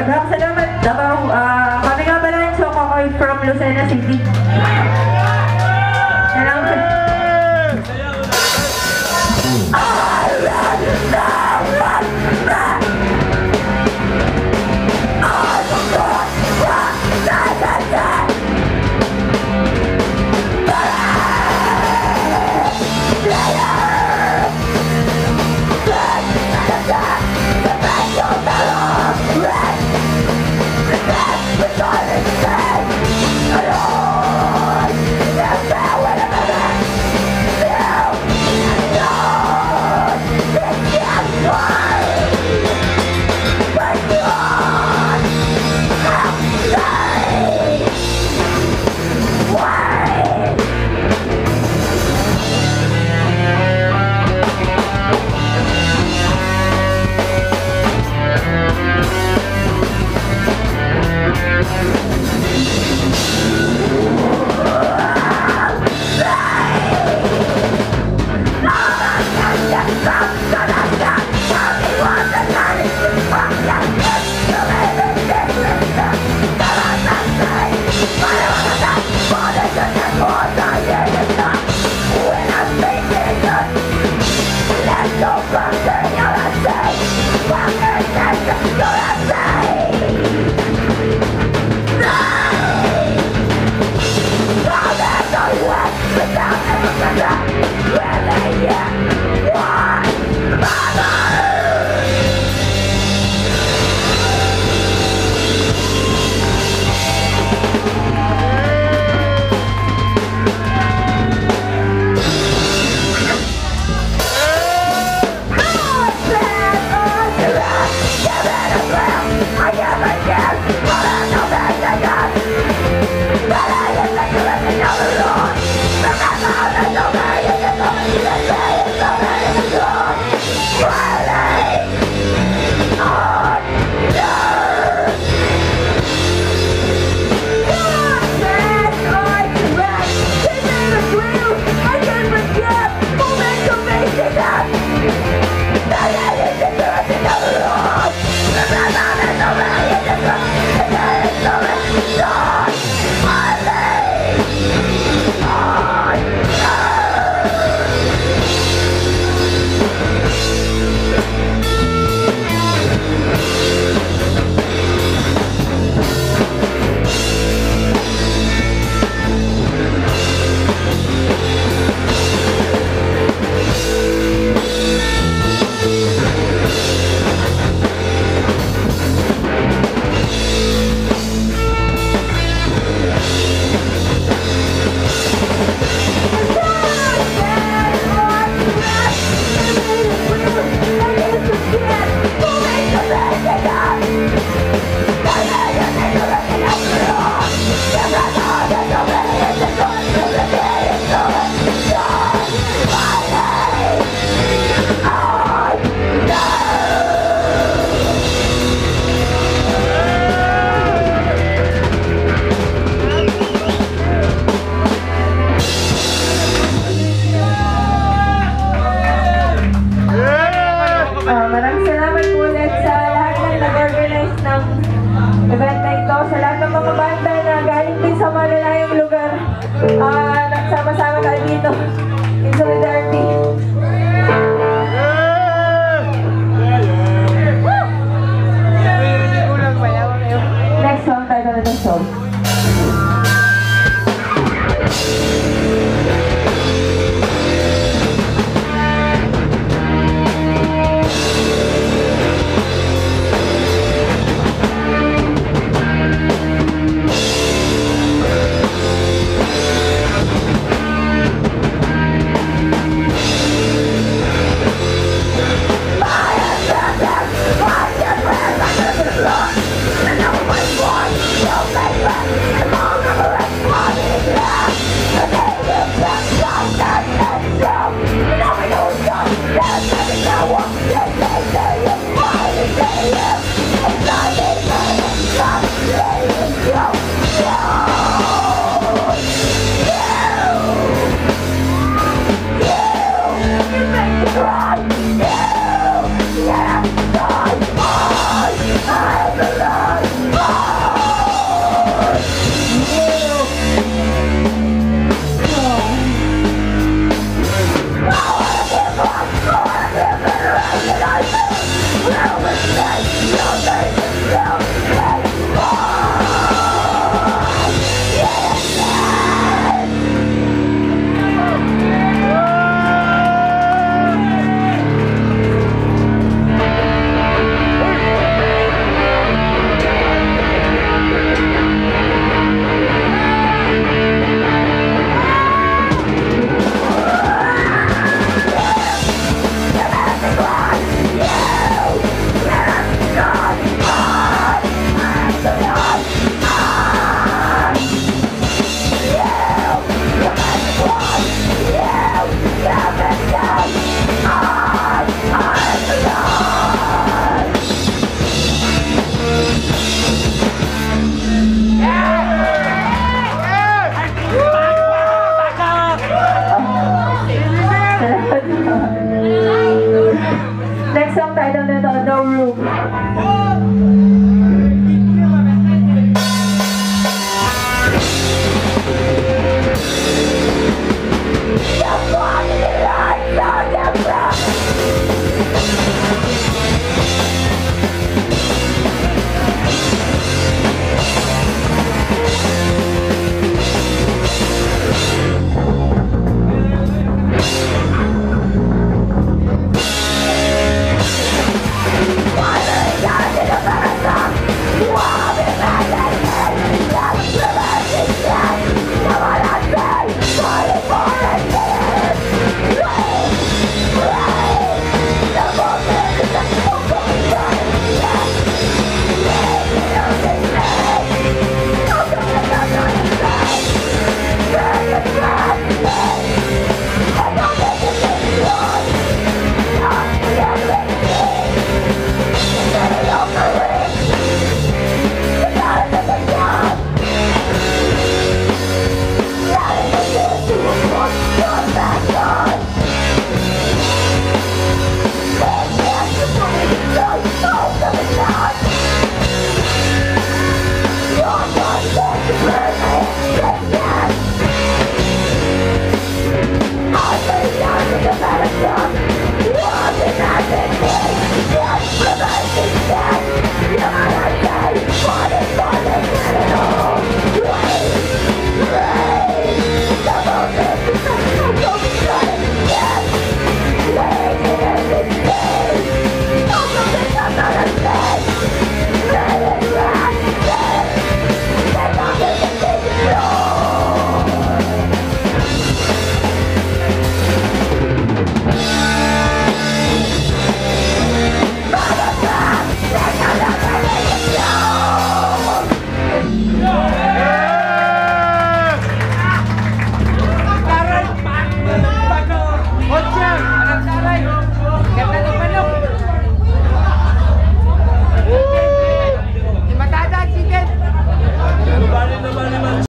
Daghang salamat. Daghang, ah, kami nga pala yung Sokokoy from Lucena City. ano lang yung lugar. Uh, Nagsama-sama tayo dito. In solidarity. Next song, tayo na ng song. Next song title nito, No Room.